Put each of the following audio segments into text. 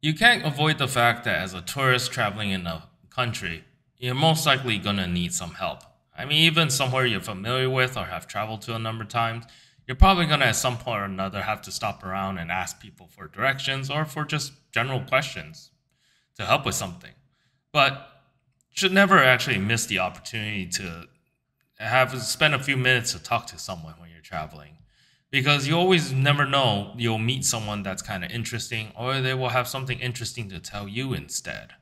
You can't avoid the fact that as a tourist traveling in a country, you're most likely going to need some help. I mean, even somewhere you're familiar with or have traveled to a number of times, you're probably going to at some point or another have to stop around and ask people for directions or for just general questions to help with something. But should never actually miss the opportunity to have spend a few minutes to talk to someone when you're traveling because you always never know you'll meet someone that's kind of interesting or they will have something interesting to tell you instead.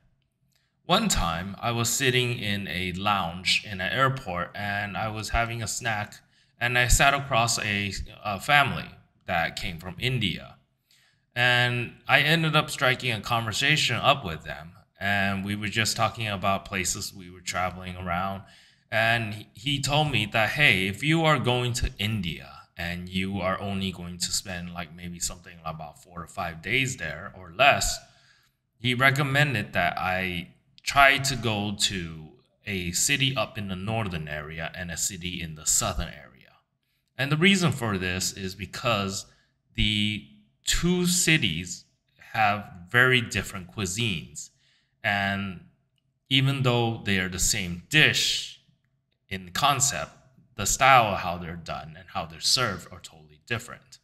One time i was sitting in a lounge in an airport and i was having a snack and i sat across a, a family that came from india. And i ended up striking a conversation up with them and we were just talking about places we were traveling around. And he told me that hey if you are going to india and you are only going to spend like maybe something about four or five days there or less he recommended that i try to go to a city up in the northern area and a city in the southern area. And the reason for this is because the two cities have very different cuisines. And even though they are the same dish in concept, the style of how they're done and how they're served are totally different.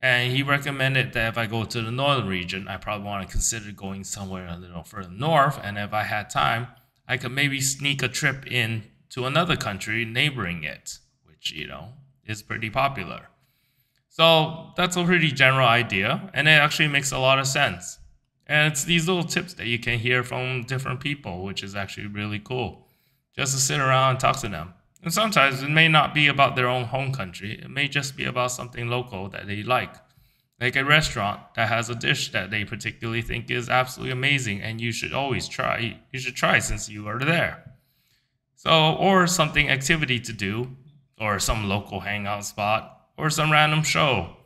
And he recommended that if I go to the northern region, I probably want to consider going somewhere a little further north. And if I had time, I could maybe sneak a trip in to another country neighboring it, which, you know, is pretty popular. So that's a pretty general idea, and it actually makes a lot of sense. And it's these little tips that you can hear from different people, which is actually really cool just to sit around and talk to them. And sometimes it may not be about their own home country, it may just be about something local that they like. Like a restaurant that has a dish that they particularly think is absolutely amazing and you should always try. You should try since you are there. So, or something activity to do, or some local hangout spot, or some random show,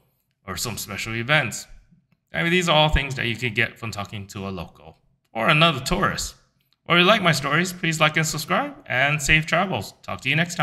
or some special events. I mean, these are all things that you can get from talking to a local or another tourist. Or you like my stories, please like and subscribe and safe travels. Talk to you next time.